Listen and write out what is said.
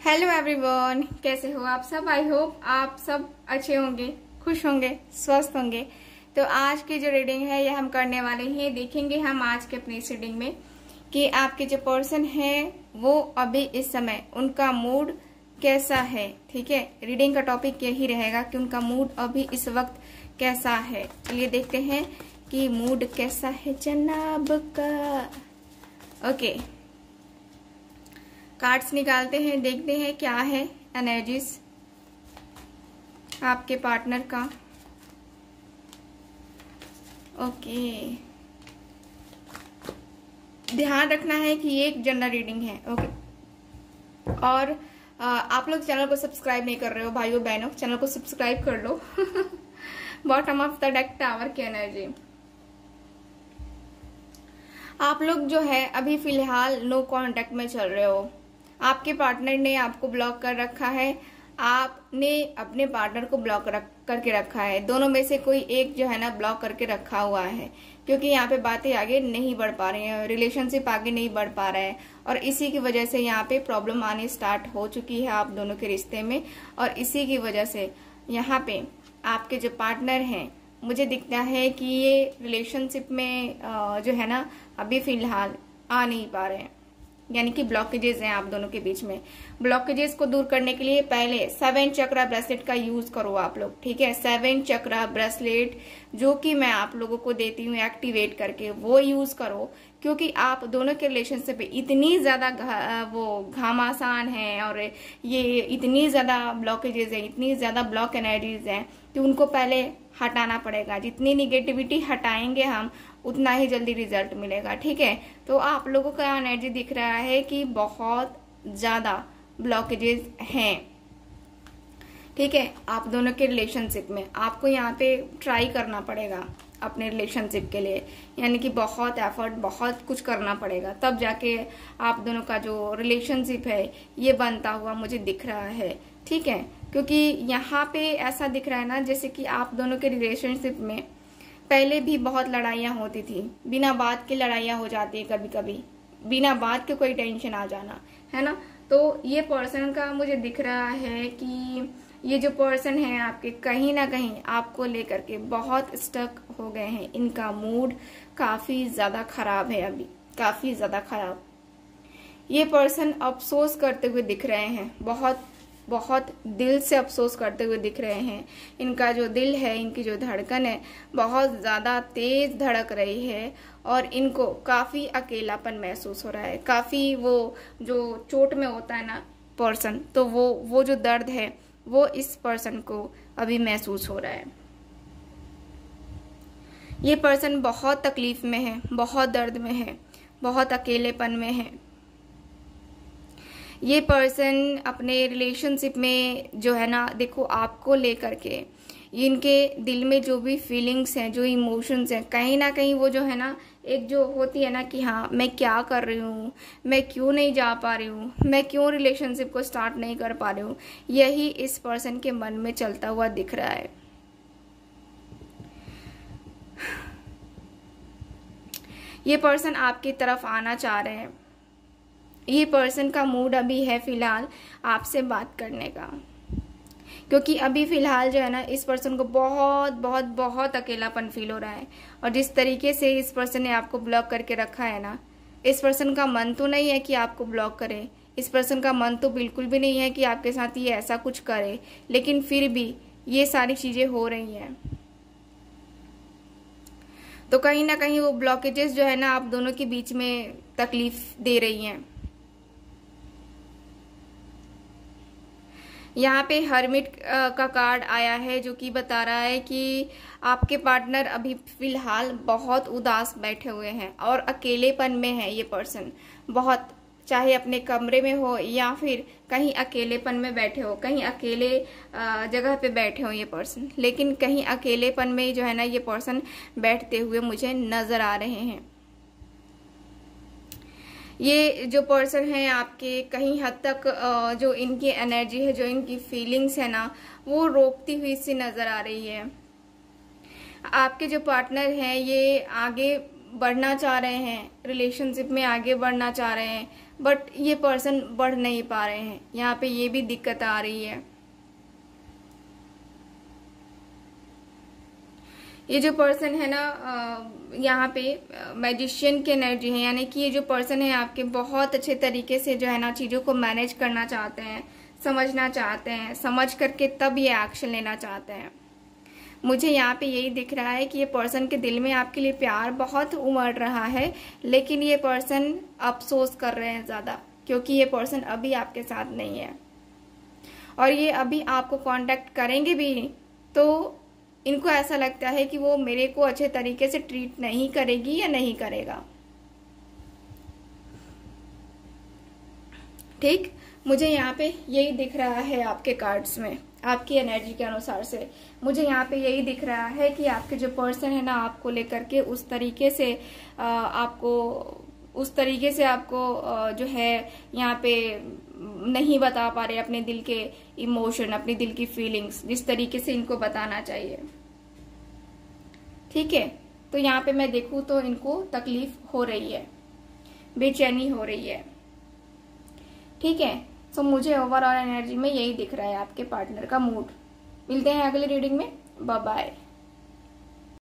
Hello everyone कैसे हो आप सब? आई होप आप सब अच्छे होंगे, खुश होंगे, स्वस्थ होंगे। तो आज की जो रीडिंग है ये हम करने वाले हैं। देखेंगे हम आज के अपनी इस रीडिंग में कि आपके जो पर्सन है, वो अभी इस समय उनका मूड कैसा है? ठीक है? रीडिंग का टॉपिक यही रहेगा कि उनका मूड अभी इस वक्त कैसा है। चलिए देखते हैं कि मूड कैसा है जनाब का। ओके कार्ड्स निकालते हैं, देखते हैं क्या है एनर्जीज आपके पार्टनर का। ओके। ध्यान रखना है कि ये एक जनरल रीडिंग है, ओके। और आप लोग चैनल को सब्सक्राइब नहीं कर रहे हो, भाइयों, बहनों, चैनल को सब्सक्राइब कर लो। Bottom of the deck tower की एनर्जी आप लोग जो है, अभी फ़िलहाल नो कांटेक्ट में चल रहे हो। आपके पार्टनर ने आपको ब्लॉक कर रखा है। आपने अपने पार्टनर को ब्लॉक रख, करके रखा है। दोनों में से कोई एक जो है ना ब्लॉक करके रखा हुआ है। क्योंकि यहाँ पे बातें आगे नहीं बढ़ पा रही हैं रिलेशनशिप आगे नहीं बढ़ पा रहा है। और इसी की वजह से यहाँ पे प्रॉब्लम आने स्टार्ट हो चुकी है आप दोनों के रिश्ते में। और इसी की वजह से यहाँ पे आपके जो पार्टनर हैं, मुझे दिखता है कि ये रिलेशनशिप में जो है ना, अभी फ़िलहाल आ नहीं पा रहे हैं। यानी कि ब्लॉकेजेस हैं आप दोनों के बीच में। ब्लॉकेजेस को दूर करने के लिए पहले सेवन चक्रा ब्रेसलेट का यूज़ करो आप लोग, ठीक है? सेवन चक्रा ब्रेसलेट जो कि मैं आप लोगों को देती हूँ एक्टिवेट करके, वो यूज़ करो। क्योंकि आप दोनों के रिलेशनशिप पे इतनी ज़्यादा वो घामासान है और ये इतनी ज़्यादा ब्लॉकेजेस है, इतनी ज़्यादा ब्लॉक एनर्जीज हैं कि उनको पहले हटाना पड़ेगा। जितनी निगेटिविटी हटाएँगे हम, उतना ही जल्दी रिज़ल्ट मिलेगा, ठीक है? तो आप लोगों का एनर्जी दिख रहा है कि बहुत ज़्यादा ब्लॉकेजेस हैं। ठीक है? आप दोनों के रिलेशनशिप में आपको यहाँ पे ट्राई करना पड़ेगा। अपने रिलेशनशिप के लिए। यानी कि बहुत एफर्ट बहुत कुछ करना पड़ेगा। तब जाके आप दोनों का जो रिलेशनशिप है, ये बनता हुआ मुझे दिख रहा है। ठीक है? क्योंकि यहाँ पे ऐसा दिख रहा है ना, जैसे कि आप दोनों के रिलेशनशिप में पहले भी बहुत लड़ाइयाँ होती थी। बिना बात के लड़ाइयाँ हो जाती है कभी कभी बिना बात के कोई टेंशन आ जाना। है ना? तो ये पर्सन का मुझे दिख रहा है कि ये जो पर्सन है आपके कहीं ना कहीं आपको लेकर के बहुत स्टक हो गए हैं। इनका मूड काफ़ी ज़्यादा खराब है अभी, काफ़ी ज़्यादा खराब। ये पर्सन अफसोस करते हुए दिख रहे हैं, बहुत बहुत दिल से अफसोस करते हुए दिख रहे हैं। इनका जो दिल है, इनकी जो धड़कन है, बहुत ज़्यादा तेज धड़क रही है और इनको काफ़ी अकेलापन महसूस हो रहा है। काफ़ी वो जो चोट में होता है ना पर्सन तो वो वो जो दर्द है वो इस पर्सन को अभी महसूस हो रहा है। ये पर्सन बहुत तकलीफ़ में है, बहुत दर्द में है, बहुत अकेलेपन में है। ये पर्सन अपने रिलेशनशिप में जो है ना, देखो आपको लेकर के इनके दिल में जो भी फीलिंग्स हैं, जो इमोशंस हैं, कहीं ना कहीं वो जो है ना, एक जो होती है ना कि हाँ मैं क्या कर रही हूँ, मैं क्यों नहीं जा पा रही हूँ, मैं क्यों रिलेशनशिप को स्टार्ट नहीं कर पा रही हूँ, यही इस पर्सन के मन में चलता हुआ दिख रहा है। ये पर्सन आपकी तरफ़ आना चाह रहे हैं। ये पर्सन का मूड अभी है फ़िलहाल आपसे बात करने का। क्योंकि अभी फ़िलहाल जो है ना, इस पर्सन को बहुत बहुत बहुत अकेलापन फील हो रहा है। और जिस तरीके से इस पर्सन ने आपको ब्लॉक करके रखा है ना, इस पर्सन का मन तो नहीं है कि आपको ब्लॉक करे। इस पर्सन का मन तो बिल्कुल भी नहीं है कि आपके साथ ये ऐसा कुछ करे। लेकिन फिर भी ये सारी चीज़ें हो रही हैं। तो कहीं ना कहीं वो ब्लॉकेजेस जो है ना, आप दोनों के बीच में तकलीफ़ दे रही हैं। यहाँ पे हरमिट का कार्ड आया है जो कि बता रहा है कि आपके पार्टनर अभी फ़िलहाल बहुत उदास बैठे हुए हैं और अकेलेपन में है ये पर्सन। बहुत, चाहे अपने कमरे में हो या फिर कहीं अकेलेपन में बैठे हो, कहीं अकेले जगह पे बैठे हो ये पर्सन। लेकिन कहीं अकेलेपन में जो है ना ये पर्सन बैठते हुए मुझे नज़र आ रहे हैं। ये जो पर्सन है, आपके कहीं हद तक जो इनकी एनर्जी है, जो इनकी फीलिंग्स है ना, वो रोकती हुई सी नज़र आ रही है। आपके जो पार्टनर हैं, ये आगे बढ़ना चाह रहे हैं रिलेशनशिप में आगे बढ़ना चाह रहे हैं बट ये पर्सन बढ़ नहीं पा रहे हैं। यहाँ पे ये भी दिक्कत आ रही है। ये जो पर्सन है ना यहाँ पे मैजिशियन की एनर्जी है, यानी कि ये जो पर्सन है, आपके बहुत अच्छे तरीके से जो है ना चीज़ों को मैनेज करना चाहते हैं, समझना चाहते हैं, समझ करके तब ये एक्शन लेना चाहते हैं। मुझे यहाँ पे यही दिख रहा है कि ये पर्सन के दिल में आपके लिए प्यार बहुत उमड़ रहा है, लेकिन ये पर्सन अफसोस कर रहे हैं ज़्यादा, क्योंकि ये पर्सन अभी आपके साथ नहीं है। और ये अभी आपको कांटेक्ट करेंगे भी तो इनको ऐसा लगता है कि वो मेरे को अच्छे तरीके से ट्रीट नहीं करेगी या नहीं करेगा। ठीक? मुझे यहाँ पे यही दिख रहा है आपके कार्ड्स में, आपकी एनर्जी के अनुसार से। मुझे यहाँ पे यही दिख रहा है कि आपके जो पर्सन है ना, आपको लेकर के उस तरीके से आपको उस तरीके से आपको जो है, यहाँ पे नहीं बता पा रहे अपने दिल के इमोशन, अपने दिल की फीलिंग्स जिस तरीके से इनको बताना चाहिए। ठीक है? तो यहाँ पे मैं देखूँ तो इनको तकलीफ़ हो रही है। बेचैनी हो रही है। ठीक है? सो मुझे ओवरऑल एनर्जी में यही दिख रहा है आपके पार्टनर का मूड मिलते हैं अगले रीडिंग में। बाय